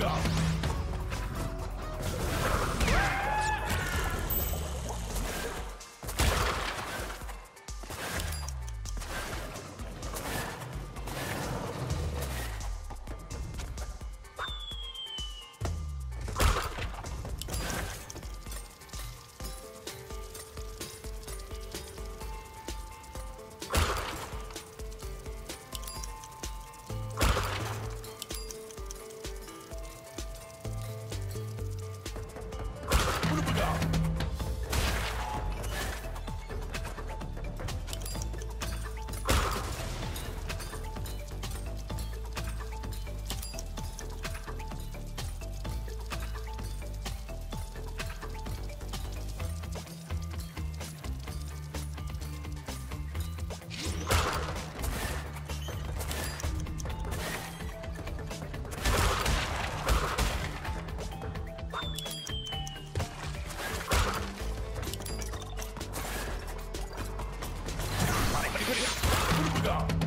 go! Stop.